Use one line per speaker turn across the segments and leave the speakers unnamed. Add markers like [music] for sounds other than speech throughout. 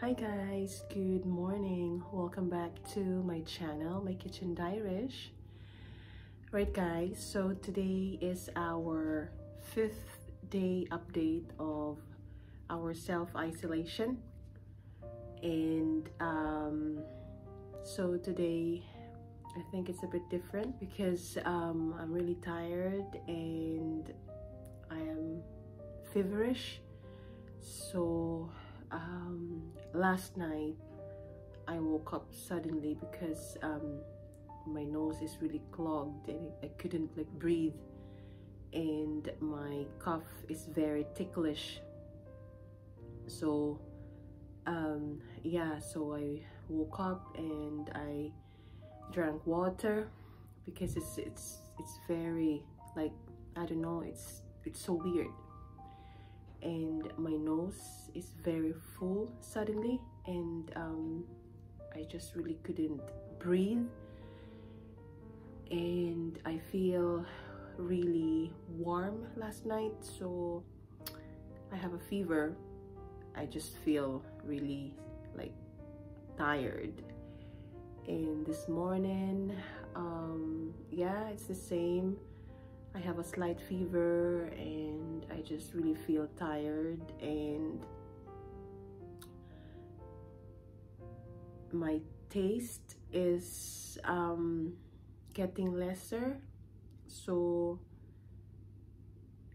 Hi guys, good morning. Welcome back to my channel, my kitchen dairish. Right guys, so today is our fifth day update of our self-isolation. And um, so today, I think it's a bit different because um, I'm really tired and I am feverish. So um, last night I woke up suddenly because um, my nose is really clogged and I couldn't like breathe. And my cough is very ticklish. So um, yeah so I woke up and I drank water because it's it's it's very like I don't know it's it's so weird. And my nose is very full suddenly and um, I just really couldn't breathe. And I feel really warm last night so I have a fever. I just feel really like tired. And this morning um yeah it's the same. I have a slight fever and I just really feel tired and my taste is um, getting lesser. So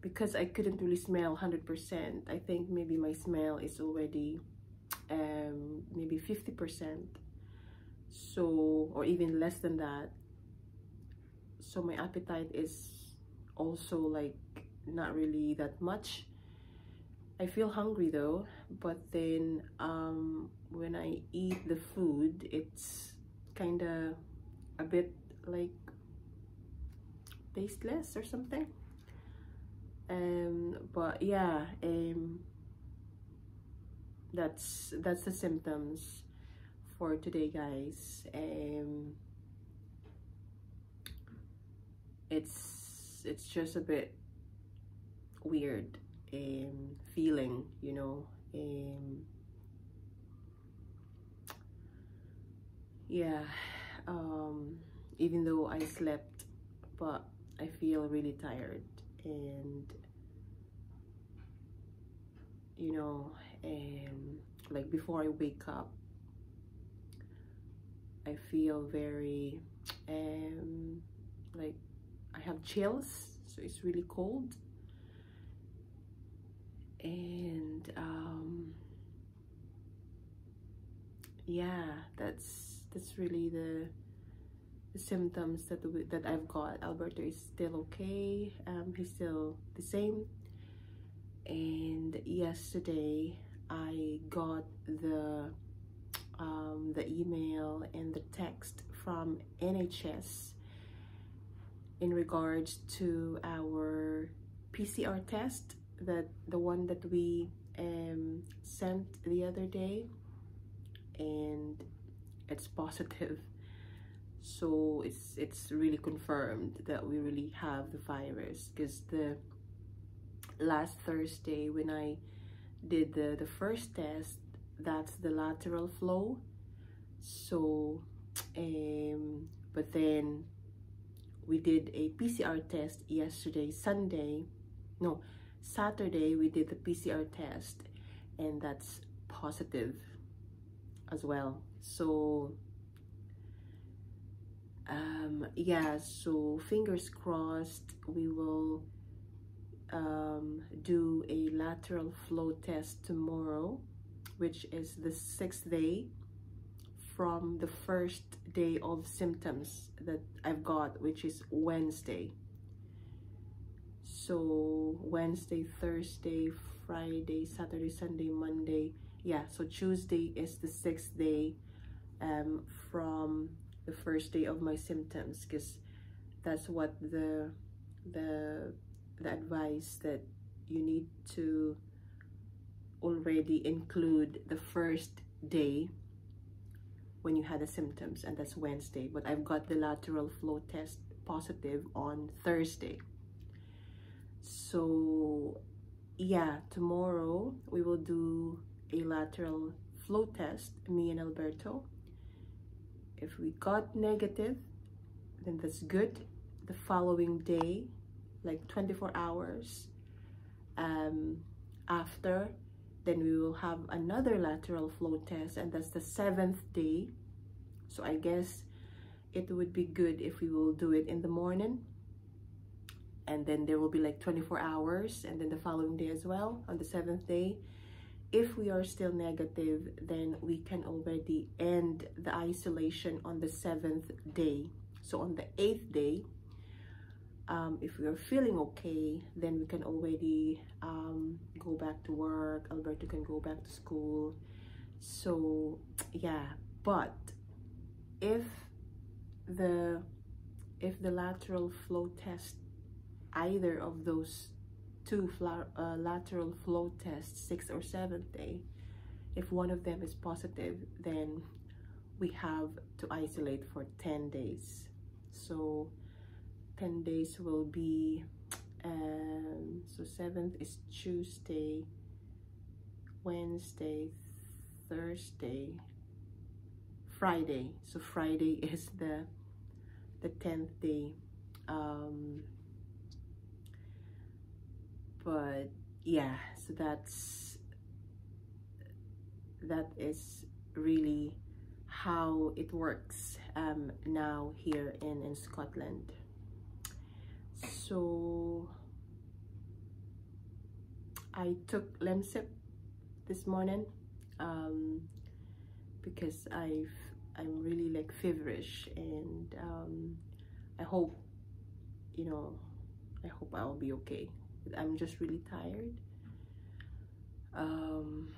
because I couldn't really smell 100% I think maybe my smell is already um, maybe 50% so or even less than that. So my appetite is also like not really that much I feel hungry though but then um, when I eat the food it's kind of a bit like tasteless or something. Um but yeah um that's that's the symptoms for today guys. Um it's it's just a bit weird um, feeling, you know. Um, yeah, um, even though I slept, but I feel really tired and you know, um, like before I wake up, I feel very um, like I have chills, so it's really cold. And um, yeah, that's that's really the, the symptoms that that I've got. Alberto is still okay. Um, he's still the same. And yesterday I got the um, the email and the text from NHS in regards to our PCR test that the one that we um, sent the other day and it's positive. [laughs] So it's it's really confirmed that we really have the virus because the last Thursday when I did the the first test that's the lateral flow. So um but then we did a PCR test yesterday, Sunday, no, Saturday we did the PCR test and that's positive as well. So, um, yeah, so fingers crossed we will um, do a lateral flow test tomorrow, which is the sixth day from the first day of symptoms that I've got, which is Wednesday. So Wednesday, Thursday, Friday, Saturday, Sunday, Monday. Yeah, so Tuesday is the sixth day um, from the first day of my symptoms because that's what the the the advice that you need to already include the first day when you had the symptoms and that's Wednesday but I've got the lateral flow test positive on Thursday so yeah tomorrow we will do a lateral flow test, me and Alberto. If we got negative, then that's good. The following day, like 24 hours um, after, then we will have another lateral flow test, and that's the seventh day. So I guess it would be good if we will do it in the morning and then there will be like 24 hours and then the following day as well on the seventh day. If we are still negative then we can already end the isolation on the seventh day. So on the eighth day um, if we are feeling okay then we can already um, go back to work alberto can go back to school. So yeah but if the if the lateral flow test either of those two uh, lateral flow tests sixth or seventh day if one of them is positive then we have to isolate for 10 days so 10 days will be um, so 7th is Tuesday Wednesday Thursday Friday. So Friday [laughs] is the the 10th day. Um, but yeah, so that's that is really how it works um, now here in, in Scotland. So I took Lemsip this morning um, because I've I'm really like feverish and um, I hope, you know, I hope I'll be okay. I'm just really tired. Um,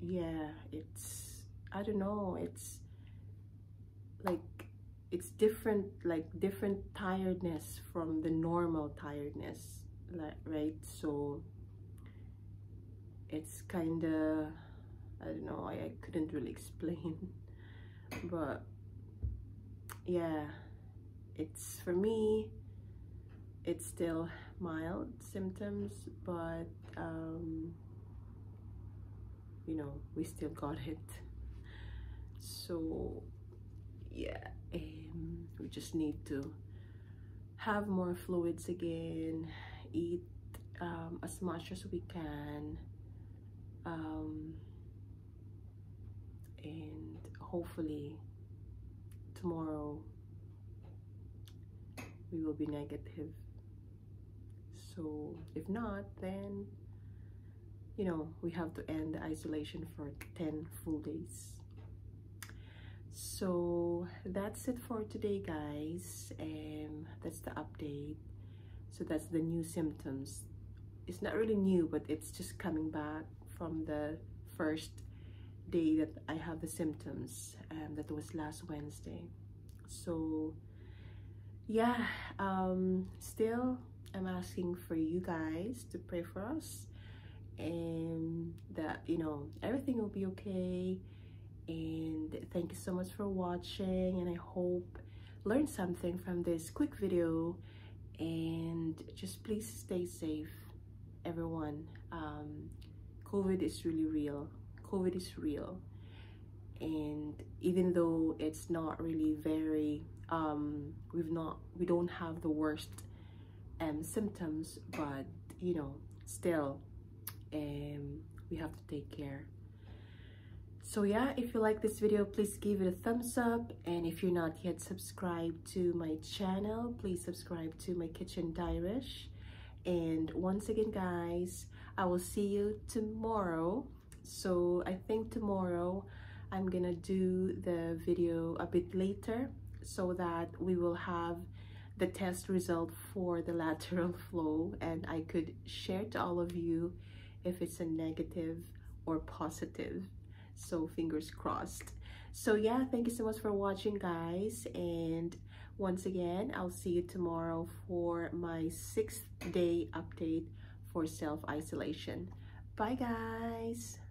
yeah, it's, I don't know, it's like, it's different, like different tiredness from the normal tiredness, like, right? So it's kind of, I don't know, I, I couldn't really [laughs] explain. but yeah, it's for me, it's still mild symptoms, but um, you know, we still got it. So yeah, um, we just need to have more fluids again, eat um, as much as we can. Um, and hopefully tomorrow we will be negative. So if not then you know we have to end the isolation for 10 full days. So that's it for today guys and that's the update. So that's the new symptoms. It's not really new but it's just coming back from the first day that I have the symptoms um, that was last Wednesday. So yeah um, still I'm asking for you guys to pray for us and that you know everything will be okay. And thank you so much for watching and I hope learn something from this quick video. And just please stay safe everyone. Um, COVID is really real. COVID is real. And even though it's not really very, um, we've not, we don't have the worst um, symptoms, but you know, still, um, we have to take care. So yeah, if you like this video, please give it a thumbs up. And if you're not yet subscribed to my channel, please subscribe to my kitchen dairish. And once again, guys, I will see you tomorrow so I think tomorrow I'm gonna do the video a bit later so that we will have the test result for the lateral [laughs] flow and I could share to all of you if it's a negative or positive. So fingers crossed. So yeah thank you so much for watching guys and once again I'll see you tomorrow for my sixth day update for self-isolation. Bye guys